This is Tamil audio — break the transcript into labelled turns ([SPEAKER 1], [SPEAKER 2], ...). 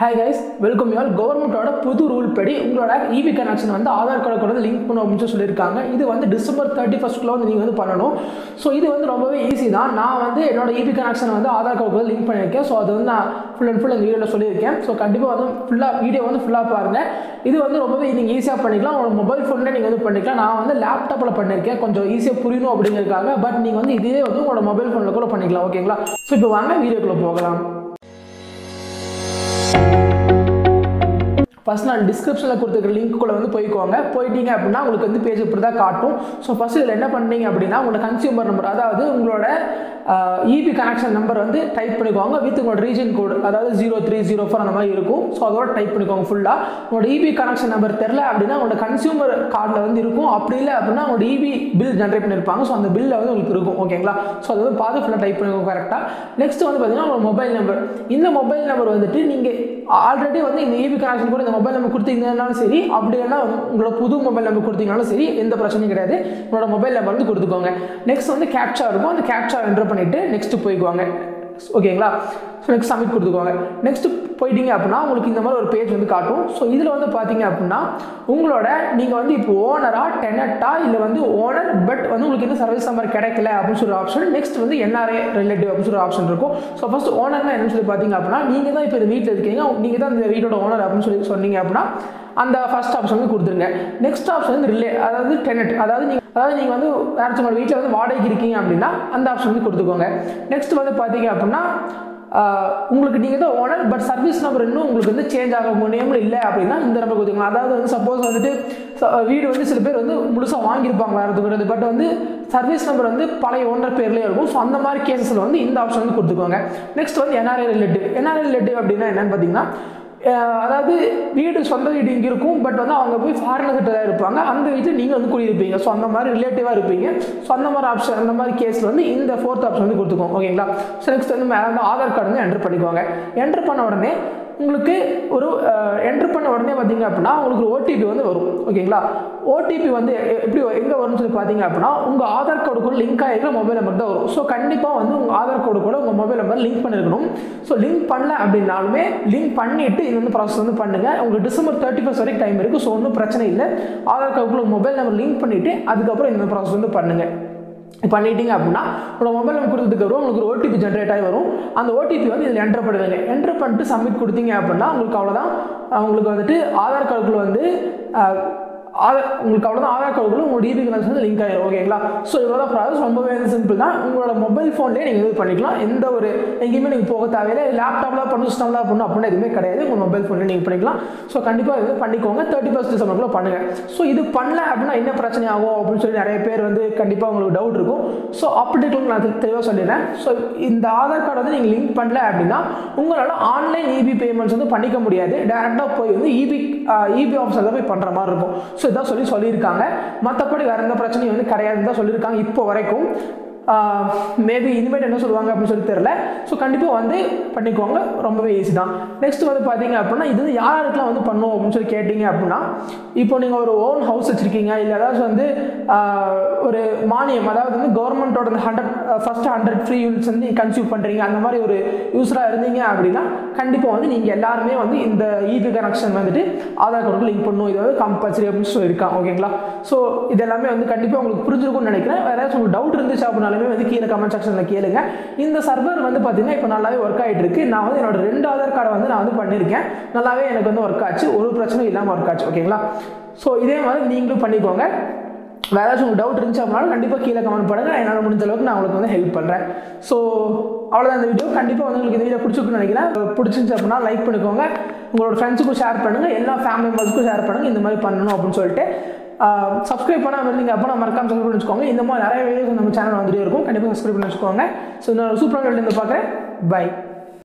[SPEAKER 1] ஹே கைஸ் வெல்கம் யால் கவர்மெண்ட்டோட புது ரூல் படி உங்களோட இவி கனெக்ஷன் வந்து ஆதார் கார்டு கூட லிங்க் பண்ண அப்படின்னு சொல்லி சொல்லியிருக்காங்க. இது வந்து டிசம்பர் தேர்ட்டி ஃபஸ்ட்டில் வந்து நீங்கள் வந்து பண்ணணும். ஸோ இது வந்து ரொம்பவே ஈஸி தான். நான் வந்து என்னோட இபி கனெக்ஷன் வந்து ஆதார் கார்டு கூட லிங்க் பண்ணியிருக்கேன். ஸோ அது வந்து நான் ஃபுல் அண்ட் ஃபுல் இந்த வீடியோவில் சொல்லியிருக்கேன். ஸோ கண்டிப்பாக வந்து ஃபுல்லாக வீடியோ வந்து ஃபுல்லாக பாருங்கள் இது வந்து ரொம்பவே நீங்கள் ஈஸியாக பண்ணிக்கலாம். உங்களோட மொபைல் ஃபோனில் நீங்கள் வந்து பண்ணிக்கலாம். நான் வந்து லேப்டாப்பில் பண்ணியிருக்கேன். கொஞ்சம் ஈஸியாக புரியணும் அப்படிங்கிறதுக்காக. பட் நீங்கள் வந்து இதே வந்து உங்களோட மொபைல் ஃபோனில் கூட பண்ணிக்கலாம். ஓகேங்களா ஸோ இப்போ வாங்க வீடியோக்குள்ளே போகலாம். ஃபஸ்ட் நான் டிஸ்கிரிப்ஷனில் கொடுத்துருக்க லிங்க்குள்ளே வந்து போய்க்கோங்க. போயிட்டீங்க அப்படின்னா உங்களுக்கு வந்து பேஜ் இப்படி தான் காட்டும். ஸோ ஃபஸ்ட் இதில் என்ன பண்ணீங்க அப்படின்னா உங்களோட கன்சியூமர் நம்பர் அதாவது உங்களோட இபி கனெக்ஷன் நம்பர் வந்து டைப் பண்ணிக்கோங்க வித் உங்களோட ரீஜன் கோடு அதாவது ஜீரோ த்ரீ ஜீரோ ஃபோர் அந்த மாதிரி இருக்கும். ஸோ அதோட டைப் பண்ணிக்கோங்க ஃபுல்லாக உங்களோட இபி கனெக்ஷன் நம்பர் தெரில அப்படின்னா உங்களோட கன்சியூமர் கார்டில் வந்து இருக்கும். அப்படி இல்லை அப்படின்னா உங்களோட இபி பில் ஜென்ரேட் பண்ணியிருப்பாங்க ஸோ அந்த பில்லில் வந்து உங்களுக்கு இருக்கும். ஓகேங்களா ஸோ அதை வந்து பார்த்து ஃபுல்லாக டைப் பண்ணிக்கோங்க கரெக்டாக நெக்ஸ்ட் வந்து பார்த்தீங்கன்னா உங்களோட மொபைல் நம்பர் இந்த மொபைல் நம்பர் வந்துட்டு நீங்கள் ஆல்ரெடி வந்து இந்த இபி கனெக்ஷன் கூட மொபைல் நம்பர் கொடுத்தீங்கன்னாலும் சரி அப்படி இல்லைனா உங்களோட புது மொபைல் நம்பர் கொடுத்தீங்கனாலும் சரி எந்த பிரச்சனையும் கிடையாது. உங்களோட மொபைல் நம்பர் வந்து கொடுத்துக்கோங்க. நெக்ஸ்ட் வந்து கேப்சா இருக்கும். அந்த கேப்சா என்டர் பண்ணிவிட்டு நெக்ஸ்ட்டு போய்க்குவாங்க. ஓகேங்களா ஸோ நெக்ஸ்ட் சப்மிட் கொடுத்துக்கோங்க. நெக்ஸ்ட்டு போயிட்டீங்க அப்படின்னா உங்களுக்கு இந்த மாதிரி ஒரு பேஜ் வந்து காட்டும். ஸோ இதில் வந்து பார்த்தீங்க அப்படின்னா உங்களோட நீங்கள் வந்து இப்போ ஓனராக டெனட்டா இல்லை வந்து ஓனர் பட் வந்து உங்களுக்கு இந்த சர்வீஸ் நம்பர் கிடைக்கல அப்படின்னு சொல்லி ஆப்ஷன் நெக்ஸ்ட் வந்து என்ஆர்ஏ ரிலேட்டிவ் அப்படின்னு சொல்லி ஆப்ஷன் இருக்கும். ஸோ ஃபஸ்ட் ஓனர்னா என்னன்னு சொல்லி பார்த்தீங்க அப்படின்னா நீங்கள் தான் இப்போ இந்த வீட்டில் இருக்கீங்க. நீங்கள் தான் இந்த வீட்டோட ஓனர் அப்படின்னு சொல்லி சொன்னீங்க அப்படின்னா அந்த ஃபஸ்ட் ஆப்ஷன் வந்து கொடுத்துருங்க. நெக்ஸ்ட் ஆப்ஷன் வந்து ரிலே அதாவது டெனட் அதாவது நீங்கள் அதாவது நீங்கள் வந்து வேறு உங்களோட வீட்டில் வந்து வாடகைக்கு இருக்கீங்க அப்படின்னா அந்த ஆப்ஷன் வந்து கொடுத்துக்கோங்க. நெக்ஸ்ட் வந்து பார்த்தீங்க அப்படின்னா உங்களுக்கு நீங்கள் தான் ஓனர் பட் சர்வீஸ் நம்பர் இன்னும் உங்களுக்கு வந்து சேஞ்ச் ஆக முடியாமல் இல்லை அப்படின்னா இந்த நம்பர் கொடுத்துக்கலாம் அதாவது வந்து சப்போஸ் வந்துட்டு வீடு வந்து சில பேர் வந்து முழுசாக வாங்கியிருப்பாங்க வேறு பட் வந்து சர்வீஸ் நம்பர் வந்து பழைய ஓனர் பேர்லேயே இருக்கும். ஸோ அந்த மாதிரி கேசஸில் வந்து இந்த ஆப்ஷன் வந்து கொடுத்துக்கோங்க. நெக்ஸ்ட் வந்து என்ஆர்ஐ ரிலேட்டிவ் என்ஆர்ஐ ரிலேட்டிவ் அப்படின்னா என்னென்னு பார்த்தீங்கன்னா அதாவது வீடு சொந்த வீடு இங்கே இருக்கும் பட் வந்து அவங்க போய் ஃபாரினர் செட்டில் இருப்பாங்க. அந்த வீட்டில் நீங்கள் வந்து குடியிருப்பீங்க. ஸோ அந்த மாதிரி ரிலேட்டிவாக இருப்பீங்க. ஸோ அந்த மாதிரி ஆப்ஷன் அந்த மாதிரி கேஸில் வந்து இந்த ஃபோர்த் ஆப்ஷன் வந்து கொடுத்துக்கோங்க. ஓகேங்களா ஸோ நெக்ஸ்ட் வந்து மேலே வந்து ஆதார் கார்டு வந்து என்ட்ரு பண்ணிக்கோங்க. என்ட்ரு பண்ண உடனே உங்களுக்கு ஒரு என்ட்ரு பண்ண உடனே பார்த்தீங்க அப்படின்னா உங்களுக்கு ஒரு ஓடிபி வந்து வரும். ஓகேங்களா ஓடிபி வந்து எப்படி எங்கே வரும்னு சொல்லி பார்த்தீங்க அப்படின்னா உங்கள் ஆதார் கார்டு கூட லிங்க் ஆகிருக்கிற மொபைல் நம்பர் தான் வரும். ஸோ கண்டிப்பாக வந்து உங்கள் ஆதார் கார்டு கூட உங்கள் மொபைல் நம்பர் லிங்க் பண்ணிருக்கணும். ஸோ லிங்க் பண்ணல அப்படின்னாலுமே லிங்க் பண்ணிவிட்டு இது வந்து ப்ராசஸ் வந்து பண்ணுங்கள் உங்களுக்கு டிசம்பர் தேர்ட்டி ஃபஸ்ட் வரைக்கும் டைம் இருக்குது ஸோ ஒன்றும் பிரச்சனை இல்லை. ஆதார் கார்டுக்குள்ள மொபைல் நம்பர் லிங்க் பண்ணிவிட்டு அதுக்கப்புறம் இந்த ப்ராசஸ் வந்து பண்ணுங்கள் பண்ணிட்டீங்க அப்படின்னா உங்களோட மொபைல் நம்பர் கொடுத்ததுக்கப்புறம் உங்களுக்கு ஒரு ஓடிபி ஜென்ரேட் ஆகி வரும். அந்த ஓடிபி வந்து இதில் என்டர் பண்ணுவீங்க என்டர் பண்ணிட்டு சப்மிட் கொடுத்தீங்க அப்படின்னா உங்களுக்கு அவ்வளோதான் உங்களுக்கு வந்துட்டு ஆதார் கார்டுக்குள்ளே வந்து ஆதார் உங்களுக்கு அவ்வளோதான் ஆதார் கார்டுக்குள்ள உங்களோட டிபி கனெக்ஷன் வந்து லிங்க் ஆகிடும் ஓகேங்களா ஸோ இவ்வளோ தான் ப்ராசஸ் ரொம்பவே சிம்பிள் தான். உங்களோட மொபைல் ஃபோன்லேயே நீங்கள் இது பண்ணிக்கலாம். எந்த ஒரு எங்கேயுமே நீங்கள் போக தேவையில்லை. லேப்டாப்பில் பண்ணணும் சிஸ்டமில் பண்ணணும் அப்படின்னு எதுவுமே கிடையாது. உங்கள் மொபைல் ஃபோன்லேயே நீங்கள் பண்ணிக்கலாம். ஸோ கண்டிப்பாக இது பண்ணிக்கோங்க. தேர்ட்டி ஃபஸ்ட் டிசம்பருக்குள்ளே பண்ணுங்கள் ஸோ இது பண்ணல அப்படின்னா என்ன பிரச்சனை ஆகும் அப்படின்னு சொல்லி நிறைய பேர் வந்து கண்டிப்பாக உங்களுக்கு டவுட் இருக்கும். ஸோ அப்படி நான் தெளிவாக சொல்லிடுறேன். ஸோ இந்த ஆதார் கார்டு வந்து நீங்கள் லிங்க் பண்ணல அப்படின்னா உங்களால் ஆன்லைன் இபி பேமெண்ட்ஸ் வந்து பண்ணிக்க முடியாது. டேரெக்டாக போய் வந்து இபி இபி ஆஃபீஸில் போய் பண்ணுற மாதிரி இருக்கும். ஸோ இதான் சொல்லி சொல்லியிருக்காங்க. மற்றபடி வேறு எந்த பிரச்சனையும் வந்து கிடையாதுன்னு தான் சொல்லியிருக்காங்க. இப்போ வரைக்கும் மேபி இனிமேல் என்ன சொல்லுவாங்க அப்படின்னு சொல்லி தெரில ஸோ கண்டிப்பாக வந்து பண்ணிக்கோங்க. ரொம்பவே ஈஸி தான். நெக்ஸ்ட் வந்து பார்த்தீங்க அப்படின்னா இது வந்து யாருக்கெல்லாம் வந்து பண்ணும் அப்படின்னு சொல்லி கேட்டிங்க அப்படின்னா இப்போ நீங்கள் ஒரு ஓன் ஹவுஸ் வச்சுருக்கீங்க இல்லை ஏதாச்சும் வந்து ஒரு மானியம் அதாவது வந்து கவர்மெண்ட்டோட அந்த hundred first hundred free units வந்து கன்சியூம் பண்ணுறீங்க அந்த மாதிரி ஒரு யூஸராக இருந்தீங்க அப்படின்னா கண்டிப்பாக வந்து நீங்கள் எல்லாருமே வந்து இந்த இபி கனெக்ஷன் வந்துட்டு ஆதார் கார்டுக்கு லிங்க் பண்ணணும். இது வந்து கம்பல்சரி அப்படின்னு சொல்லியிருக்கான் ஓகேங்களா ஸோ இது எல்லாமே வந்து கண்டிப்பாக உங்களுக்கு புரிஞ்சிருக்கும்னு நினைக்கிறேன். வேறு ஏதாச்சும் உங்களுக்கு டவுட் இருந்துச்சு இருந்தாலுமே வந்து கீழே கமெண்ட் செக்ஷனில் கேளுங்க. இந்த சர்வர் வந்து பார்த்தீங்கன்னா இப்போ நல்லாவே ஒர்க் ஆகிட்டு இருக்கு. நான் வந்து என்னோட ரெண்டு ஆதார் கார்டை வந்து நான் வந்து பண்ணியிருக்கேன் நல்லாவே எனக்கு வந்து ஒர்க் ஆச்சு. ஒரு பிரச்சனையும் இல்லாமல் ஒர்க் ஆச்சு. ஓகேங்களா ஸோ இதே மாதிரி நீங்களும் பண்ணிக்கோங்க. வேறு ஏதாச்சும் உங்களுக்கு டவுட் இருந்துச்சு அப்படின்னாலும் கண்டிப்பாக கீழே கமெண்ட் பண்ணுங்கள் என்னால் முடிஞ்ச அளவுக்கு நான் உங்களுக்கு வந்து ஹெல்ப் பண்ணுறேன் ஸோ அவ்வளோதான் இந்த வீடியோ கண்டிப்பாக வந்து உங்களுக்கு இந்த வீடியோ பிடிச்சிருக்குன்னு நினைக்கிறேன். பிடிச்சிருந்துச்சு அப்படின்னா லைக் பண்ணிக்கோங்க. உங்களோட ஃப்ரெண்ட்ஸுக்கும் ஷேர் பண்ணுங்கள் எல்லா ஃபேமிலி மெம்பர்ஸுக்கும் ஷேர் பண்ணுங்கள் இந்த மாதிரி பண்ணணும் அப்படின்னு சொல்லிட்டு. சப்ஸ்கிரைப் பண்ணாமல் இருந்தீங்க அப்போ நான் மறக்காம சப்ஸ்கிரைப் பண்ணி வச்சுக்கோங்க. இந்த மாதிரி நிறைய வீடியோஸ் நம்ம சேனல் வந்துட்டே இருக்கும். கண்டிப்பாக சப்ஸ்கிரைப் பண்ணி வச்சுக்கோங்க. ஸோ நான் சூப்பராக இருந்து பார்க்குறேன். பை